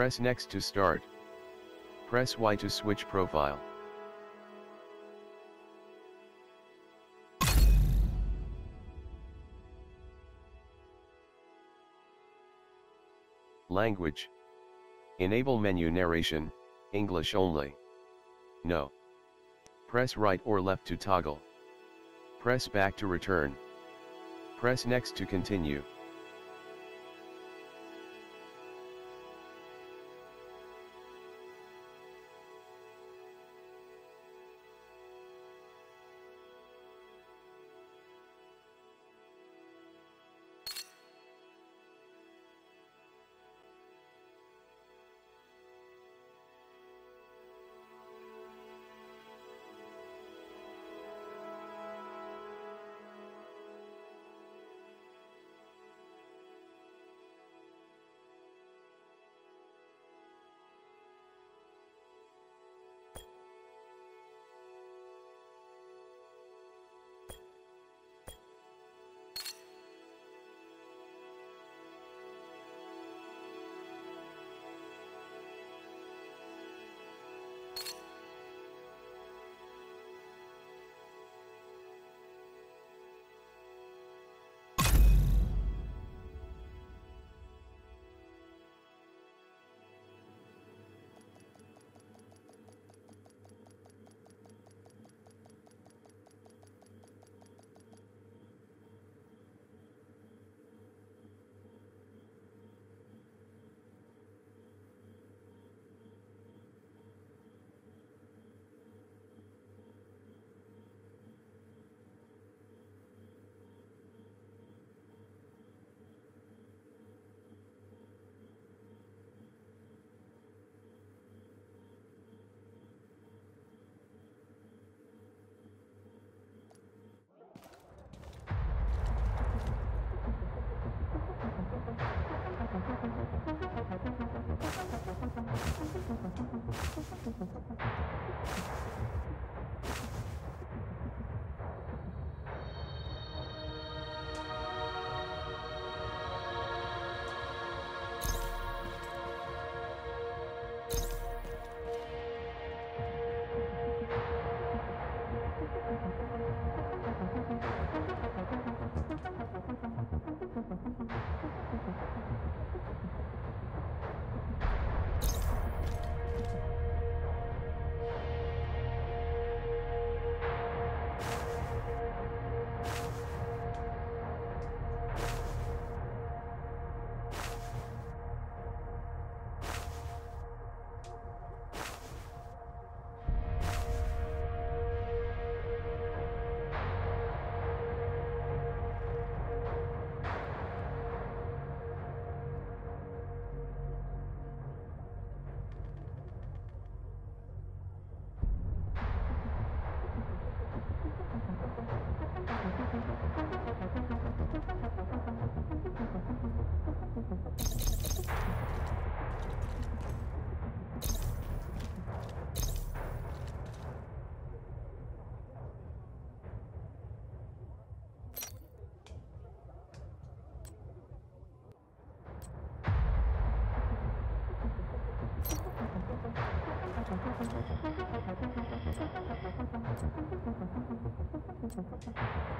Press next to start. Press Y to switch profile. Language. Enable menu narration, English only. No. Press right or left to toggle. Press back to return. Press next to continue. Thank you.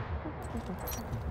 Okay.